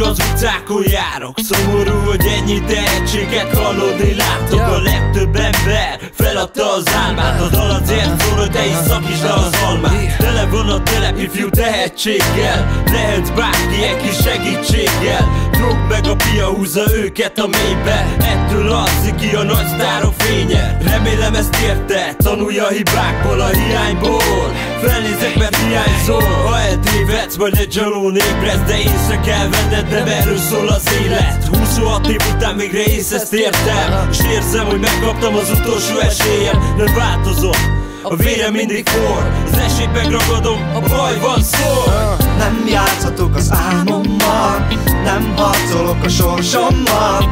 Az utcákon járok. Szomorú, hogy ennyi tehetséget hallani látok A legtöbb ember. Feladta az álmát A dal azért szól, hogy te is szakítsd le az almát Tele van a telepi fiú tehetséggel. Lehet bárki egy kis segítséggel. Drog meg a pia húzza őket a mélybe. Ettől alszik ki a nagy sztárok fénye. Remélem ezt érte, tanulja a hibákból, a hiányból. Felnézek, mert hiányzol Majd egy zsalón ébredsz De észre kell venned, nem erről szól az élet. 26 év után végre ész ezt értem. És érzem, hogy megkaptam az utolsó esélyem. Nem változott a vérem mindig for. Az esélyt megragadom, a baj van szó Nem játszhatok az álmommal Nem harcolok a sorsommal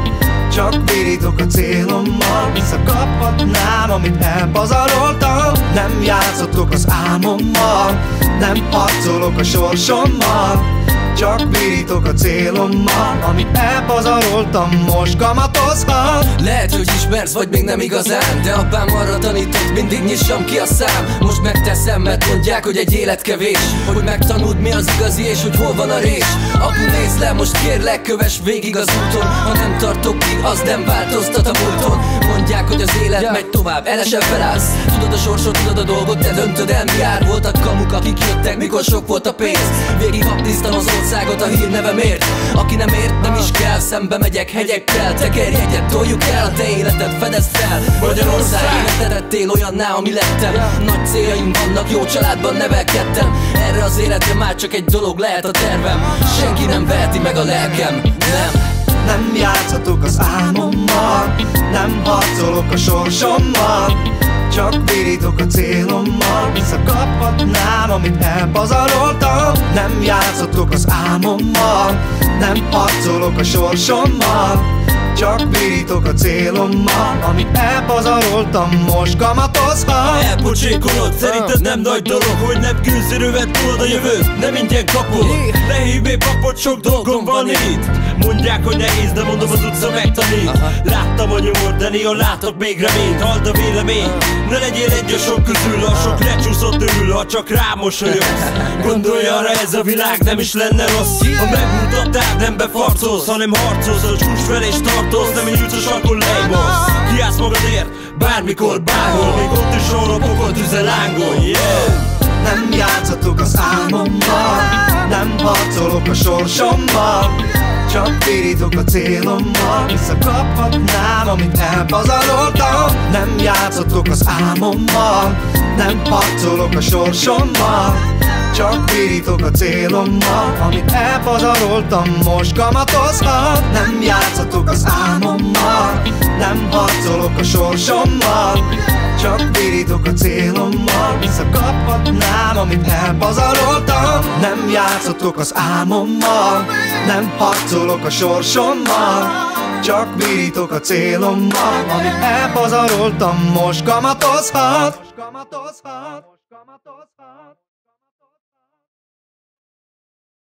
Csak virítok a célommal. Visszakaphatnám, amit elpazaroltam. Nem játszhatok az álmommal Nem harcolok a sorsommal csak virítok a célommal Amit elpazaroltam, most kamatozhat Lehet, hogy ismersz, vagy még nem igazán De apám arra tanított, mindig nyissam ki a szám. Most megteszem, mert mondják, hogy egy élet kevés Hogy megtanuld mi az igazi, és hogy hol van a rés. Apu nézd le, most kérlek, kövess végig az úton. Ha nem tartok ki, az nem változtat a múlton. Mondják, hogy az élet megy tovább, elesen felállsz. Tudod a sorsot, tudod a dolgot, te döntöd el, mi jár. Voltak kamuk, akik jöttek, mikor sok volt a pénz. Végig haptisztan az országot a hírnevemért. Aki nem ért, nem is kell, szembe megyek hegyekkel. Tekerj egyet, toljuk el a te életed, fedezd fel. Magyarország életedet tél olyanná, ami lettem. Nagy céljaim vannak, jó családban nevelkedtem. Erre az életre már csak egy dolog lehet a tervem. Senki nem veheti meg a lelkem, nem. Nem játszhatok az álmommal Nem harcolok a sorsommal csak virítok a célommal. Visszakaphatnám, amit elpazaroltam. Nem játszhatok az álmommal Nem harcolok a sorsommal. Csak virítok a célommal Amit elpazaroltam, most kamatozhat Elpocsékolod, szerinted nem nagy dolog Hogy nem gőzerővet tudod a jövőt? Nem ingyen kapod? Ne hívj papot, sok dolgom van itt. Mondják, hogy nehéz, de mondom az utca megtanít. Láttam a nyomor, de néha látok még reményt. Hald a vélemény, ne legyél egy a sok közül A sok lecsúszott örül, ha csak rámosolyogsz Gondolja arra ez a világ nem is lenne rossz. Ha megmutattál, nem befarcolsz, hanem harcolsz A csúcs fel és tartozz, nem egy utcas, akkor lejmosz Kiállsz magadért, bármikor, bárhol Még ott is sorra pokol tüze lángol, yeah. Nem játszhatok az álmommal Nem harcolok a sorsommal csak virítok a célommal. Visszakaphatnám, amit elpazaroltam. Nem játszhatok az álmommal Nem harcolok a sorsommal. Csak virítok a célommal Amit elpazaroltam, most kamatozhat. Nem játszhatok az álmommal Nem harcolok a sorsommal. Csak virítok a célommal Visszakaphatnám, amit elpazaroltam. Nem játszhatok az álmommal Nem harcolok a sorsommal Csak virítok a célommal Amit elpazaroltam, most kamatozhat Most kamatozhat